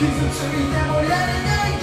그 숨소리 다 몰라는 나의